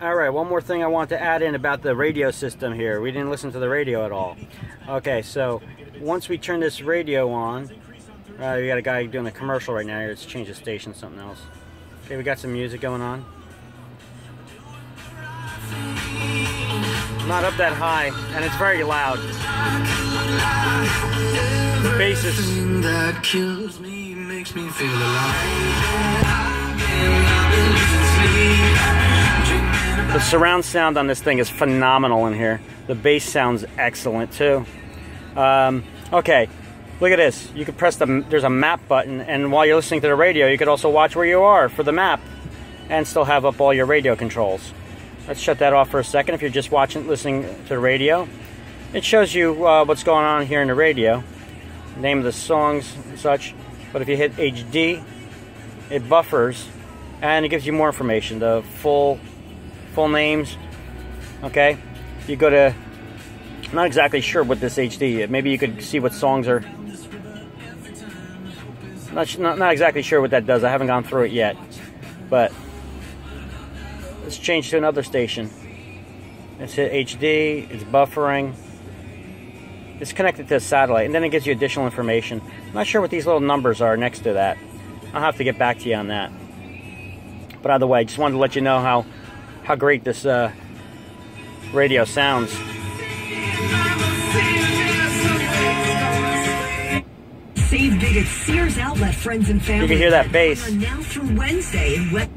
All right, one more thing I want to add in about the radio system here. We didn't listen to the radio at all. Okay, so once we turn this radio on, uh, we got a guy doing a commercial right now. Let's change the station something else. Okay, we got some music going on. Not up that high, and it's very loud. The bass is surround sound on this thing is phenomenal in here. The bass sounds excellent too. Um, okay, look at this. You could press the, there's a map button, and while you're listening to the radio, you could also watch where you are for the map and still have up all your radio controls. Let's shut that off for a second if you're just watching, listening to the radio. It shows you uh, what's going on here in the radio, name of the songs and such. But if you hit HD, it buffers and it gives you more information, the full full names. Okay, you go to. I'm not exactly sure what this HD. Maybe you could see what songs are. Not, not not exactly sure what that does. I haven't gone through it yet, but let's change to another station. Let's hit HD. It's buffering. It's connected to a satellite, and then it gives you additional information. I'm not sure what these little numbers are next to that. I'll have to get back to you on that. But either way, I just wanted to let you know how how great this uh, radio sounds. Save big at Sears Outlet, friends and family. You can hear that bass. Now through Wednesday in West.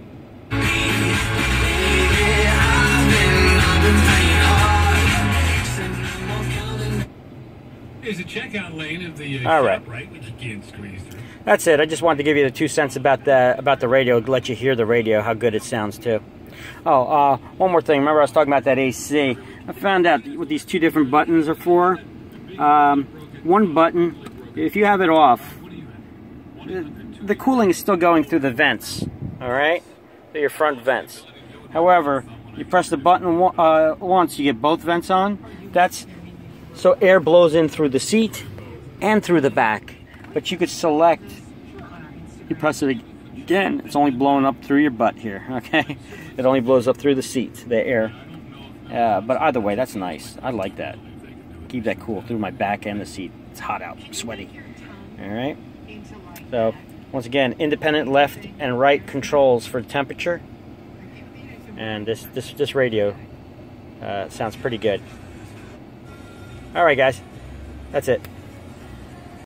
There's a checkout lane of the uh, All right. right, which you can't squeeze through. That's it. I just wanted to give you the two cents about the about the radio, let you hear the radio, how good it sounds too. Oh, uh, one more thing. Remember I was talking about that AC. I found out what these two different buttons are for. Um, one button, if you have it off, the cooling is still going through the vents, all right? They're your front vents. However, you press the button uh, once, you get both vents on. That's so air blows in through the seat and through the back. But you could select, you press it again, it's only blowing up through your butt here, okay? It only blows up through the seat, the air. Uh, but either way, that's nice. I like that. Keep that cool through my back and the seat. It's hot out, sweaty. All right. So once again, independent left and right controls for temperature. And this this this radio uh, sounds pretty good. All right, guys. That's it.